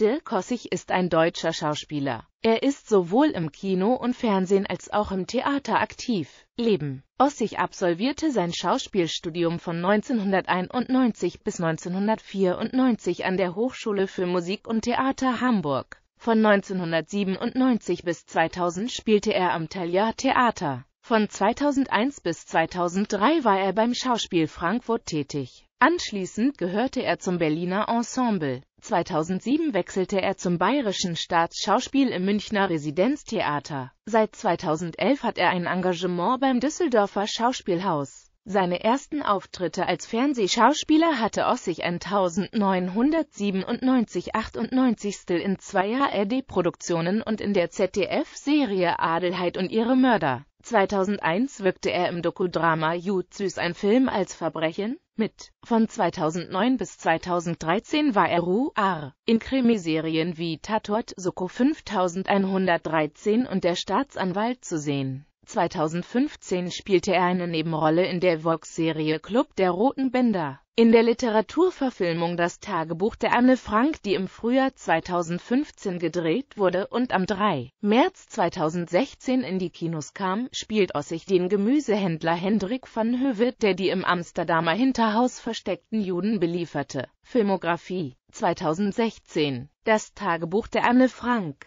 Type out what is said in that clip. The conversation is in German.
Dirk Ossig ist ein deutscher Schauspieler. Er ist sowohl im Kino und Fernsehen als auch im Theater aktiv. Leben Ossig absolvierte sein Schauspielstudium von 1991 bis 1994 an der Hochschule für Musik und Theater Hamburg. Von 1997 bis 2000 spielte er am Thalia Theater. Von 2001 bis 2003 war er beim Schauspiel Frankfurt tätig. Anschließend gehörte er zum Berliner Ensemble. 2007 wechselte er zum Bayerischen Staatsschauspiel im Münchner Residenztheater. Seit 2011 hat er ein Engagement beim Düsseldorfer Schauspielhaus. Seine ersten Auftritte als Fernsehschauspieler hatte Ossig 1997 98 in zwei ARD-Produktionen und in der ZDF-Serie Adelheid und ihre Mörder. 2001 wirkte er im Dokudrama Jud Süß ein Film als Verbrechen mit. Von 2009 bis 2013 war er Ruar in Krimiserien wie Tatort, Soko 5113 und Der Staatsanwalt zu sehen 2015 spielte er eine Nebenrolle in der Vox-Serie Club der Roten Bänder. In der Literaturverfilmung Das Tagebuch der Anne Frank, die im Frühjahr 2015 gedreht wurde und am 3. März 2016 in die Kinos kam, spielt Ossig den Gemüsehändler Hendrik van Höwe, der die im Amsterdamer Hinterhaus versteckten Juden belieferte. Filmografie 2016 Das Tagebuch der Anne Frank